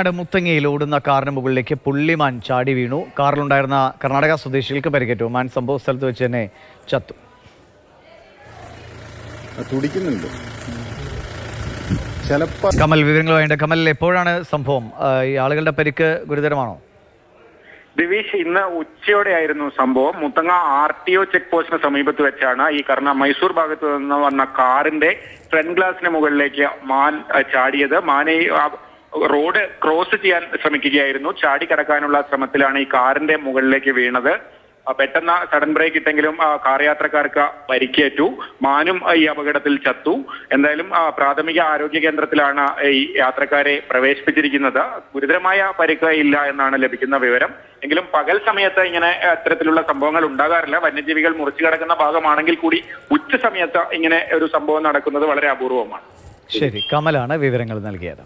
വയനാട് മുത്തങ്ങയിൽ ഓടുന്ന കാറിന് മുകളിലേക്ക് പുള്ളിമാൻ ചാടി വീണു. കാറിലുണ്ടായിരുന്ന കർണാടക സ്വദേശികൾക്ക് പരിക്കേറ്റു. മാൻ സംഭവ സ്ഥലത്ത് വെച്ച് തന്നെ ചത്തു. തുടിക്കുന്നുണ്ട്. കമൽ വിവരങ്ങളുമായിട്ട് കമൽ എപ്പോഴാണ് സംഭവം? ഈ ആളുകളുടെ പരിക്ക് ഗുരുതരമാണോ? ദിവീഷ് ഇന്ന് ഉച്ചയോടെയായിരുന്നു സംഭവം. Muthanga R T O check പോസ്റ്റിന് സമീപത്ത് വെച്ചാണ് ഈ കർണ മൈസൂർ ഭാഗത്ത് നിന്ന് വന്ന കാറിന്റെ ഫ്രണ്ട് ഗ്ലാസിന് മുകളിലേക്ക് മാൻ ചാടിയത്. മാനെ റോഡ് ക്രോസ് ചെയ്യാൻ ശ്രമിക്കുകയായിരുന്നു. ചാടി കടക്കാനുള്ള ശ്രമത്തിലാണ് ഈ കാറിന്റെ മുകളിലേക്ക് വീണത്. പെട്ടെന്ന് സഡൻ ബ്രേക്ക് ഇട്ടെങ്കിലും കാർ യാത്രക്കാർക്ക് പരിക്കേറ്റു. മാനും ഈ അപകടത്തിൽ ചത്തു. എന്തായാലും പ്രാഥമിക ആരോഗ്യ കേന്ദ്രത്തിലാണ് ഈ യാത്രക്കാരെ പ്രവേശിപ്പിച്ചിരിക്കുന്നത്. ഗുരുതരമായ പരിക്ക് ഇല്ല എന്നാണ് ലഭിക്കുന്ന വിവരം. എങ്കിലും പകൽ സമയത്ത് ഇങ്ങനെ അത്തരത്തിലുള്ള സംഭവങ്ങൾ ഉണ്ടാകാറില്ല. വന്യജീവികൾ മുറിച്ചു കിടക്കുന്ന ഭാഗമാണെങ്കിൽ കൂടി ഉച്ച സമയത്ത് ഇങ്ങനെ ഒരു സംഭവം നടക്കുന്നത് വളരെ അപൂർവമാണ്. ശരി കമലാണ് വിവരങ്ങൾ നൽകിയത്.